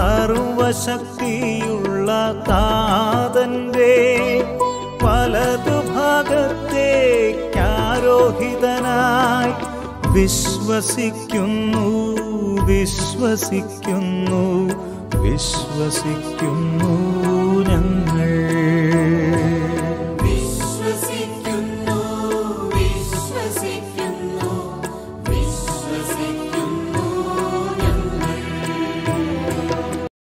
സർവശക്തിയുള്ള താതന്റെ വലതു ഭാഗത്തേക്കാരോഹിതനായി വിശ്വസിക്കുന്നു വിശ്വസിക്കുന്നു വിശ്വസിക്കുന്നു ഞങ്ങൾ. വിശ്വസിക്കുന്നു.